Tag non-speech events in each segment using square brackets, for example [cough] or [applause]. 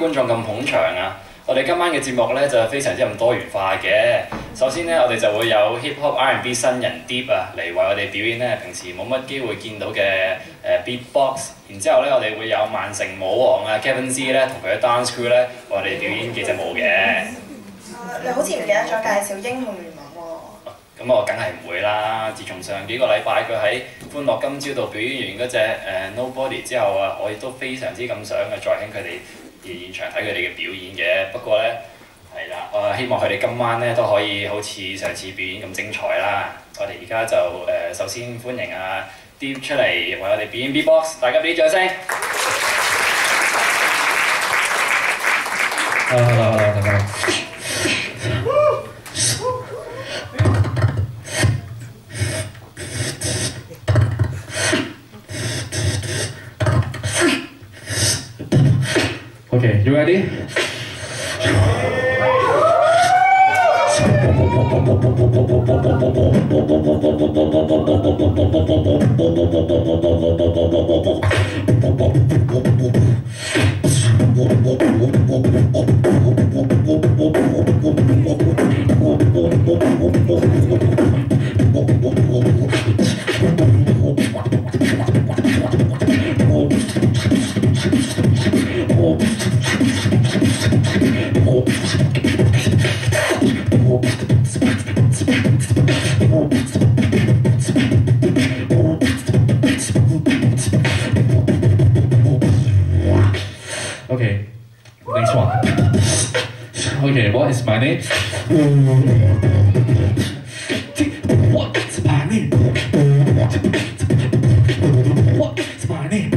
觀眾咁捧場啊！我哋今晚嘅節目咧，就非常之咁多元化嘅。首先咧，我哋就會有 hip hop R&B 新人 Deep 啊嚟為我哋表演咧平時冇乜機會見到嘅誒 beatbox。然之後咧，我哋會有萬城舞王啊 Kevin Z 咧，同佢嘅 dance crew 呢，為我哋表演幾隻舞嘅。你好似唔記得咗介紹英雄聯盟喎。咁我梗係唔會啦！自從上幾個禮拜佢喺歡樂今朝度表演完嗰隻誒 Nobody 之後啊，我亦都非常之咁想嘅再喺佢哋現場睇佢哋嘅表演嘅。不過呢，係啦，我希望佢哋今晚呢都可以好似上次表演咁精彩啦。我哋而家就誒、首先歡迎阿 D 出嚟為我哋表演 B-box，大家俾啲掌聲。You ready? Okay, what is my name? What's my name? What's my name?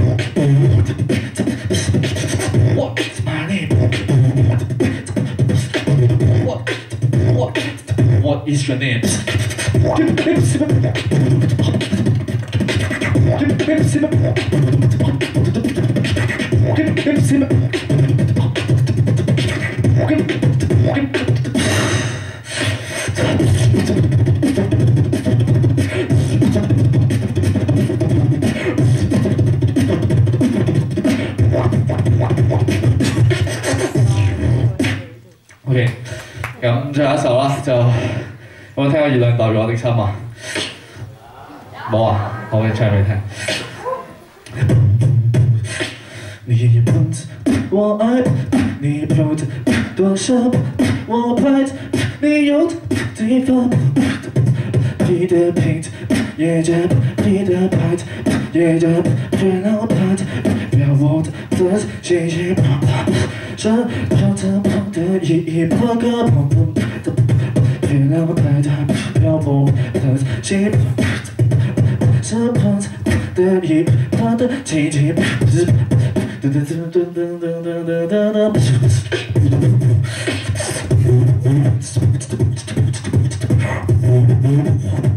What's my name? What? What? What is your name? [laughs] OK，咁最後一首啦，就有冇聽過月亮代表我的心啊？冇啊，我會唱俾你聽。你不知我愛你不知多深，我拍着你有的地方，你的瓶子也在你的牌子也在别老牌子，表我的自信心庞大，生长怎么的意义破个砰砰的，别老牌子表我的自信庞大。身旁的一旁的情景，噔噔噔噔噔噔噔噔噔 Thank you.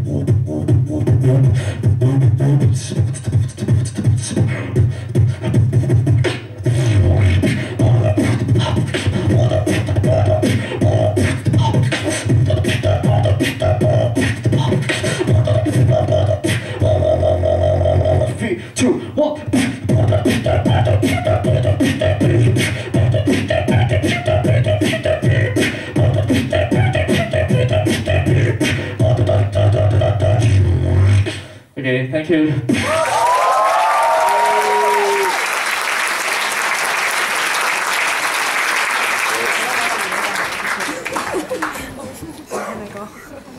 아.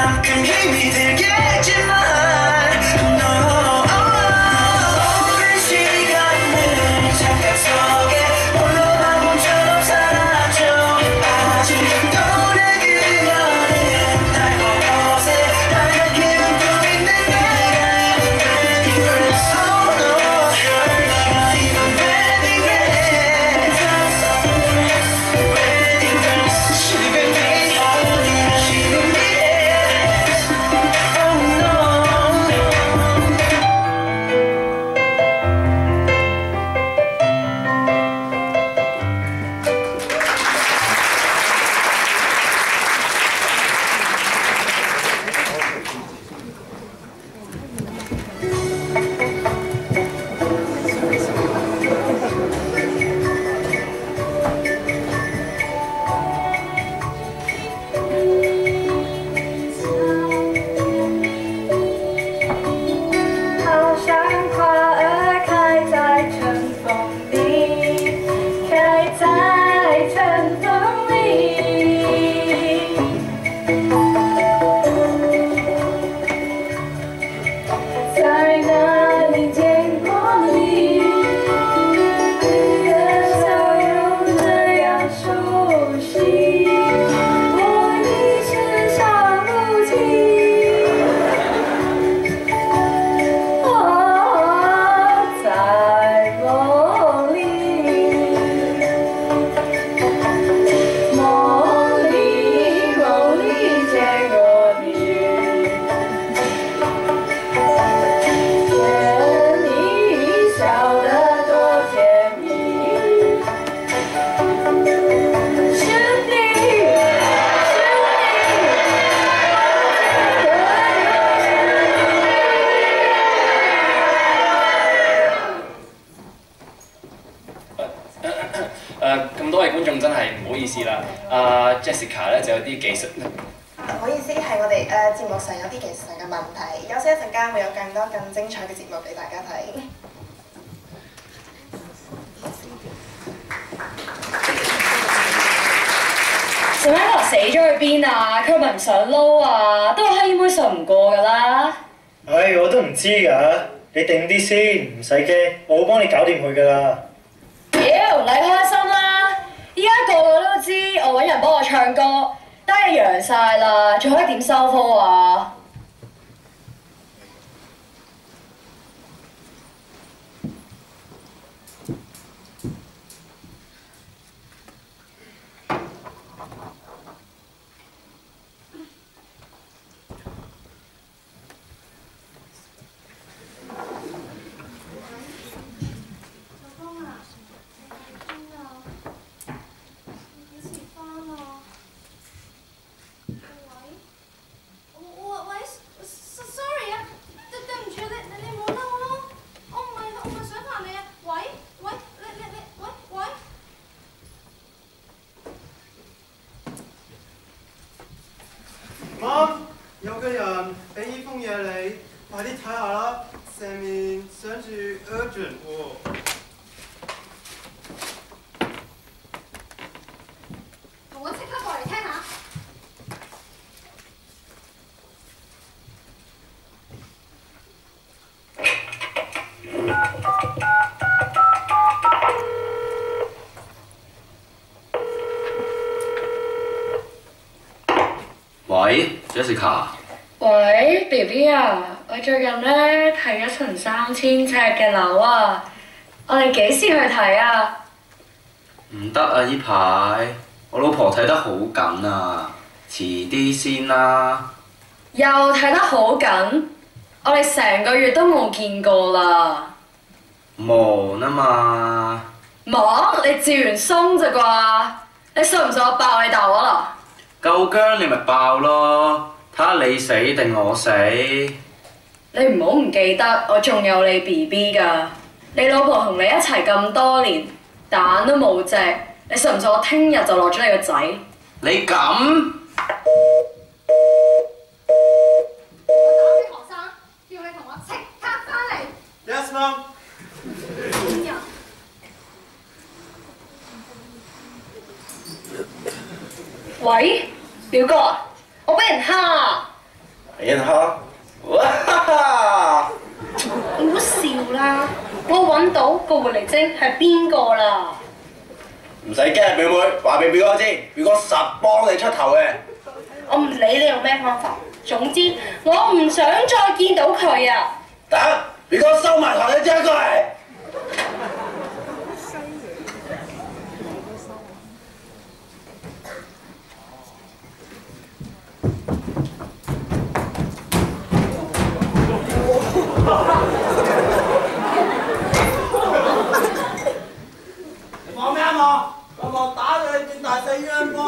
Can give me the game. 啲技術唔好意思，係我哋誒節目上有啲技術上嘅問題，休息一陣間會有更多更精彩嘅節目俾大家睇。小 m a 死咗去邊啊？佢咪唔想撈啊？都係閪妹信唔過㗎啦。唉，我都唔知㗎，你定啲先，唔使驚，我會幫你搞掂佢㗎啦。屌，你開心啦！依家個個都知我揾人幫我唱歌，單嘢揚晒啦，仲可以點收科啊？老公啊，你喺邊啊？幾時翻啊？喂，我喂，sorry 啊，對對唔住你你你唔好嬲咯，我唔係我唔係想煩你啊，喂喂，你你你喂喂。Mom，有個人俾呢封嘢你，快啲睇下啦，上面寫住 urgent 喎。同我即刻過嚟聽下。喂，Jessica，喂，B B 啊，我最近咧睇咗層三千尺嘅樓啊，我哋幾時去睇啊？唔得啊！呢排我老婆睇得好緊啊，遲啲先啦。又睇得好緊，我哋成個月都冇見過啦。忙啊嘛，忙？你照完鬆咋啩？你信唔信我爆你大鑊啦？夠姜你咪爆咯，睇下你死定我死。你唔好唔記得，我仲有你 B B 㗎。你老婆同你一齊咁多年，蛋都冇隻，你信唔信我聽日就落咗你個仔？你咁？我打俾學生，叫你同我即刻翻嚟。Yes, mom。邊人？喂，表哥啊，我俾人蝦，俾人蝦？哇哈哈！唔好笑啦，我揾到個活力精係邊個啦？唔使驚，表妹，話俾表哥知，表哥實幫你出頭嘅。我唔理你用咩方法，總之我唔想再見到佢啊！等，表哥收埋台你張過嚟。[laughs] 放咩啊？我我打你，见大细冤家。